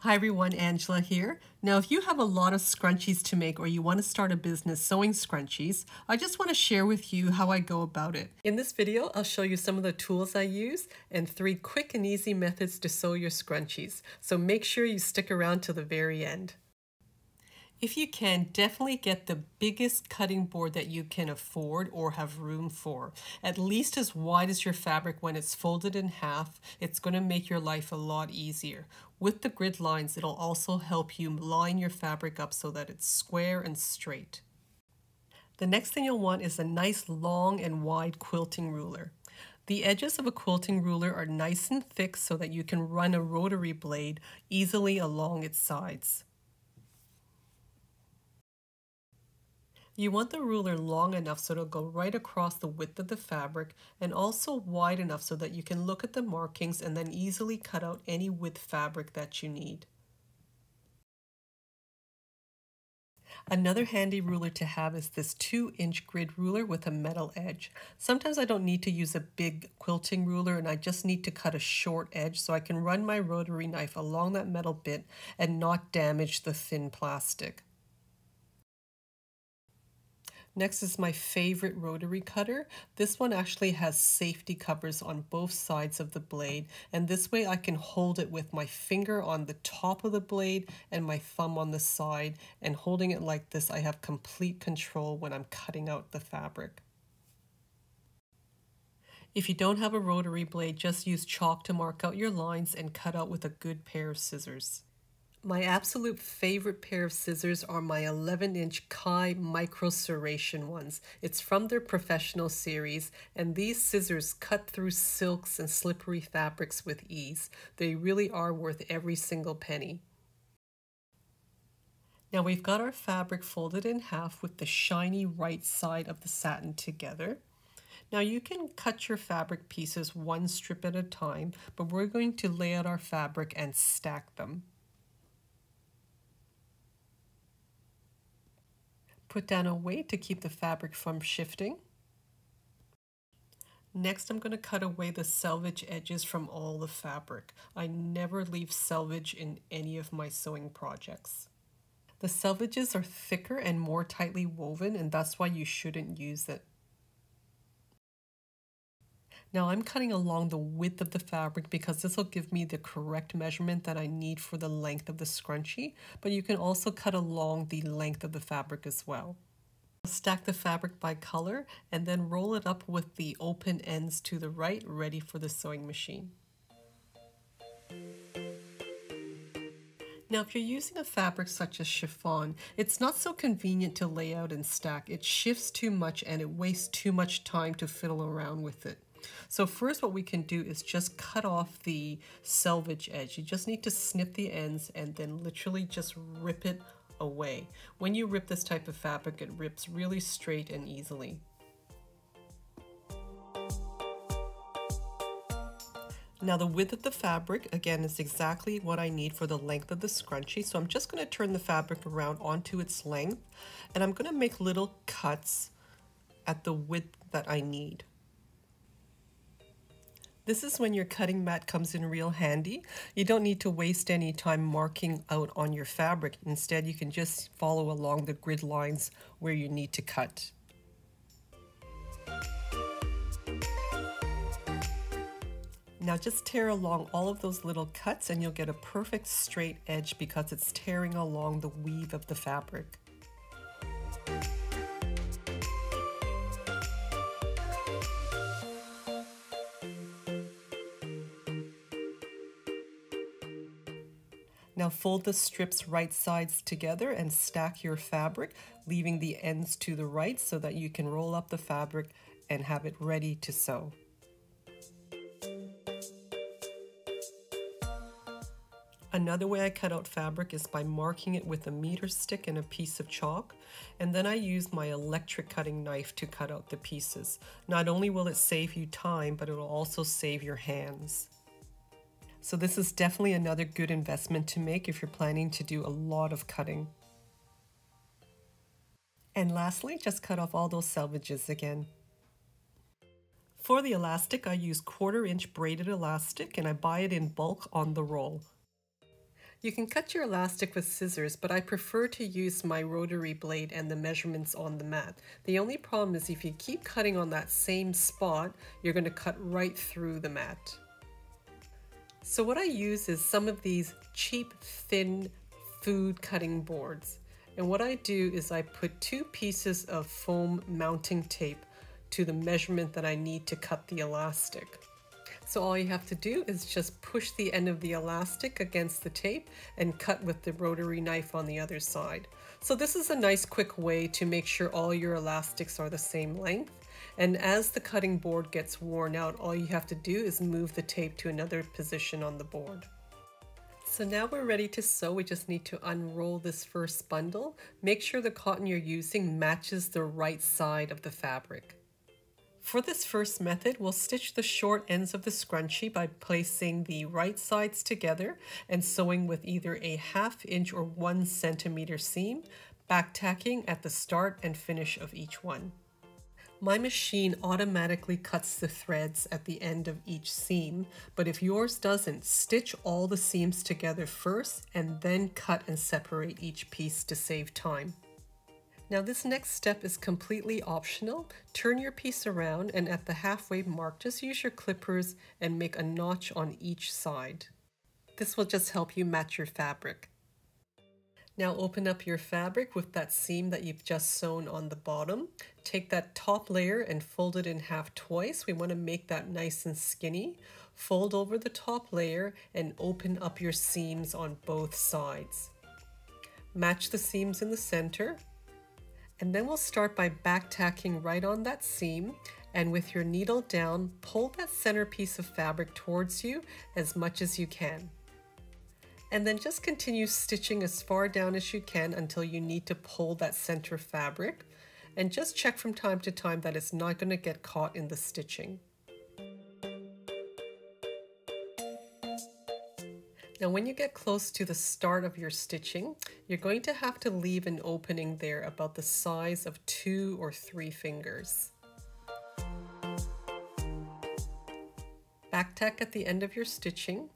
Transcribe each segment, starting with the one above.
Hi everyone, Angela here. Now if you have a lot of scrunchies to make or you want to start a business sewing scrunchies, I just want to share with you how I go about it. In this video, I'll show you some of the tools I use and three quick and easy methods to sew your scrunchies. So make sure you stick around to the very end. If you can, definitely get the biggest cutting board that you can afford or have room for. At least as wide as your fabric when it's folded in half. It's going to make your life a lot easier. With the grid lines, it'll also help you line your fabric up so that it's square and straight. The next thing you'll want is a nice long and wide quilting ruler. The edges of a quilting ruler are nice and thick so that you can run a rotary blade easily along its sides. You want the ruler long enough so it'll go right across the width of the fabric and also wide enough so that you can look at the markings and then easily cut out any width fabric that you need. Another handy ruler to have is this 2 inch grid ruler with a metal edge. Sometimes I don't need to use a big quilting ruler and I just need to cut a short edge so I can run my rotary knife along that metal bit and not damage the thin plastic. Next is my favorite rotary cutter. This one actually has safety covers on both sides of the blade and this way I can hold it with my finger on the top of the blade and my thumb on the side and holding it like this I have complete control when I'm cutting out the fabric. If you don't have a rotary blade, just use chalk to mark out your lines and cut out with a good pair of scissors. My absolute favorite pair of scissors are my 11 inch Kai micro serration ones. It's from their professional series, and these scissors cut through silks and slippery fabrics with ease. They really are worth every single penny. Now we've got our fabric folded in half with the shiny right side of the satin together. Now you can cut your fabric pieces one strip at a time, but we're going to lay out our fabric and stack them. Put down a weight to keep the fabric from shifting. Next, I'm going to cut away the selvage edges from all the fabric. I never leave selvage in any of my sewing projects. The selvages are thicker and more tightly woven, and that's why you shouldn't use it. Now I'm cutting along the width of the fabric because this will give me the correct measurement that I need for the length of the scrunchie, but you can also cut along the length of the fabric as well. Stack the fabric by color and then roll it up with the open ends to the right ready for the sewing machine. Now, if you're using a fabric such as chiffon, it's not so convenient to lay out and stack. It shifts too much and it wastes too much time to fiddle around with it. So first what we can do is just cut off the selvage edge. You just need to snip the ends and then literally just rip it away. When you rip this type of fabric, it rips really straight and easily. Now the width of the fabric, again, is exactly what I need for the length of the scrunchie. So I'm just going to turn the fabric around onto its length and I'm going to make little cuts at the width that I need. This is when your cutting mat comes in real handy. You don't need to waste any time marking out on your fabric. Instead, you can just follow along the grid lines where you need to cut. Now just tear along all of those little cuts and you'll get a perfect straight edge because it's tearing along the weave of the fabric. Fold the strips right sides together and stack your fabric, leaving the ends to the right so that you can roll up the fabric and have it ready to sew. Another way I cut out fabric is by marking it with a meter stick and a piece of chalk, and then I use my electric cutting knife to cut out the pieces. Not only will it save you time, but it will also save your hands. So this is definitely another good investment to make if you're planning to do a lot of cutting. And lastly, just cut off all those selvages again. For the elastic, I use quarter inch braided elastic and I buy it in bulk on the roll. You can cut your elastic with scissors, but I prefer to use my rotary blade and the measurements on the mat. The only problem is if you keep cutting on that same spot, you're going to cut right through the mat. So what I use is some of these cheap, thin food cutting boards. And what I do is I put two pieces of foam mounting tape to the measurement that I need to cut the elastic. So all you have to do is just push the end of the elastic against the tape and cut with the rotary knife on the other side. So this is a nice quick way to make sure all your elastics are the same length. And as the cutting board gets worn out, all you have to do is move the tape to another position on the board. So now we're ready to sew. We just need to unroll this first bundle. Make sure the cotton you're using matches the right side of the fabric. For this first method, we'll stitch the short ends of the scrunchie by placing the right sides together and sewing with either a half inch or one centimeter seam, back tacking at the start and finish of each one. My machine automatically cuts the threads at the end of each seam, but if yours doesn't, stitch all the seams together first and then cut and separate each piece to save time. Now this next step is completely optional. Turn your piece around and at the halfway mark, just use your clippers and make a notch on each side. This will just help you match your fabric. Now open up your fabric with that seam that you've just sewn on the bottom. Take that top layer and fold it in half twice. We want to make that nice and skinny. Fold over the top layer and open up your seams on both sides. Match the seams in the center. And then we'll start by back tacking right on that seam and with your needle down, pull that center piece of fabric towards you as much as you can and then just continue stitching as far down as you can until you need to pull that center fabric and just check from time to time that it's not going to get caught in the stitching. Now when you get close to the start of your stitching, you're going to have to leave an opening there about the size of two or three fingers. Back tack at the end of your stitching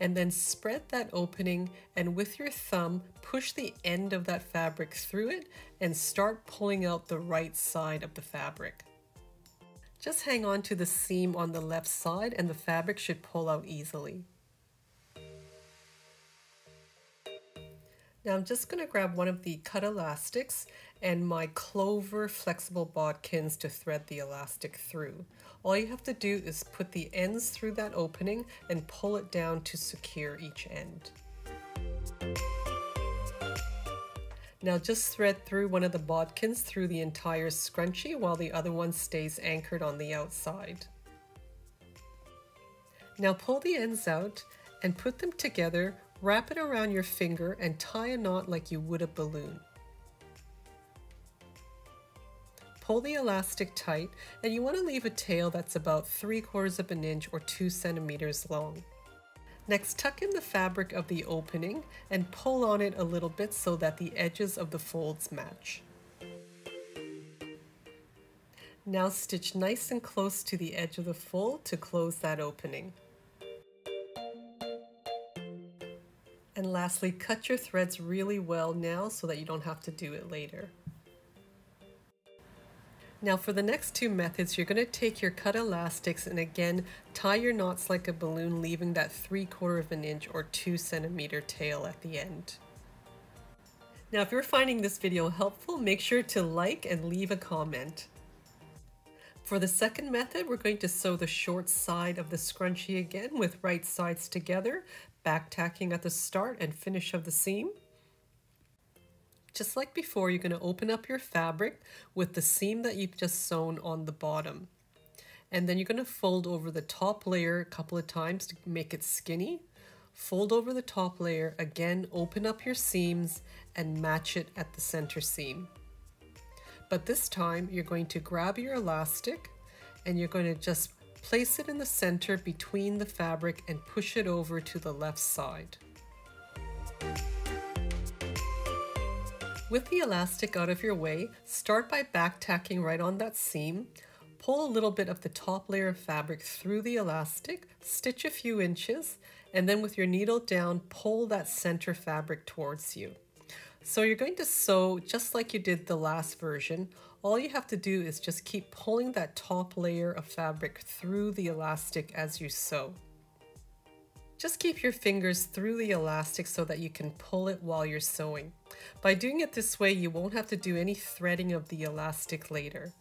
and then spread that opening and with your thumb push the end of that fabric through it and start pulling out the right side of the fabric. Just hang on to the seam on the left side and the fabric should pull out easily. Now I'm just going to grab one of the cut elastics and my clover flexible bodkins to thread the elastic through. All you have to do is put the ends through that opening and pull it down to secure each end. Now just thread through one of the bodkins through the entire scrunchie while the other one stays anchored on the outside. Now pull the ends out and put them together Wrap it around your finger and tie a knot like you would a balloon. Pull the elastic tight and you want to leave a tail that's about 3 quarters of an inch or 2 centimeters long. Next, tuck in the fabric of the opening and pull on it a little bit so that the edges of the folds match. Now stitch nice and close to the edge of the fold to close that opening. And lastly, cut your threads really well now so that you don't have to do it later. Now for the next two methods, you're going to take your cut elastics and again, tie your knots like a balloon, leaving that 3 quarter of an inch or 2 centimeter tail at the end. Now if you're finding this video helpful, make sure to like and leave a comment. For the second method, we're going to sew the short side of the scrunchie again with right sides together, back tacking at the start and finish of the seam. Just like before, you're going to open up your fabric with the seam that you've just sewn on the bottom. And then you're going to fold over the top layer a couple of times to make it skinny. Fold over the top layer, again open up your seams and match it at the center seam. But this time you're going to grab your elastic and you're going to just place it in the center between the fabric and push it over to the left side. With the elastic out of your way, start by back tacking right on that seam. Pull a little bit of the top layer of fabric through the elastic, stitch a few inches, And then with your needle down, pull that center fabric towards you. So you're going to sew just like you did the last version. All you have to do is just keep pulling that top layer of fabric through the elastic as you sew. Just keep your fingers through the elastic so that you can pull it while you're sewing. By doing it this way, you won't have to do any threading of the elastic later.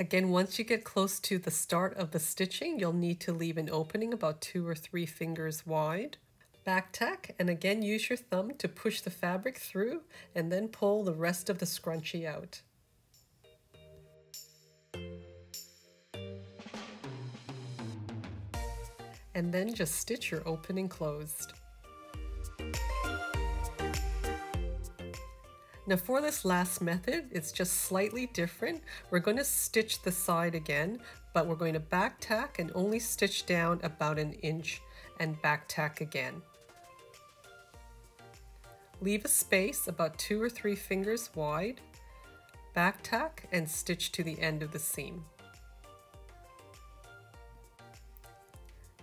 Again, once you get close to the start of the stitching, you'll need to leave an opening about two or three fingers wide. Back tack, and again use your thumb to push the fabric through and then pull the rest of the scrunchie out. And then just stitch your opening closed. Now for this last method, it's just slightly different. We're going to stitch the side again, but we're going to back tack and only stitch down about an inch and back tack again. Leave a space about two or three fingers wide, back tack and stitch to the end of the seam.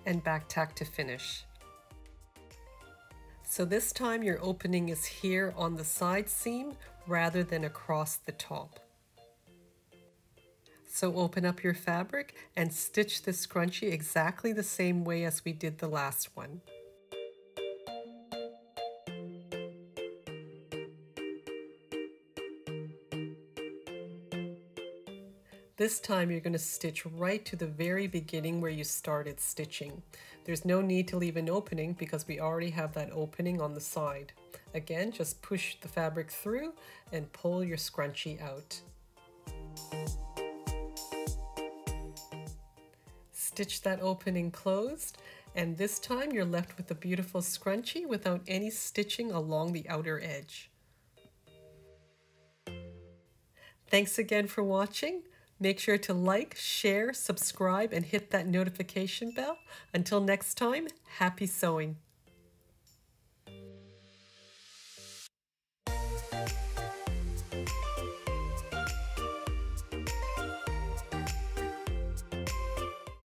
And back tack to finish. So this time your opening is here on the side seam rather than across the top. So open up your fabric and stitch the scrunchie exactly the same way as we did the last one. This time you're going to stitch right to the very beginning where you started stitching. There's no need to leave an opening because we already have that opening on the side. Again, just push the fabric through and pull your scrunchie out. Stitch that opening closed and this time you're left with a beautiful scrunchie without any stitching along the outer edge. Thanks again for watching. Make sure to like, share, subscribe, and hit that notification bell. Until next time, happy sewing.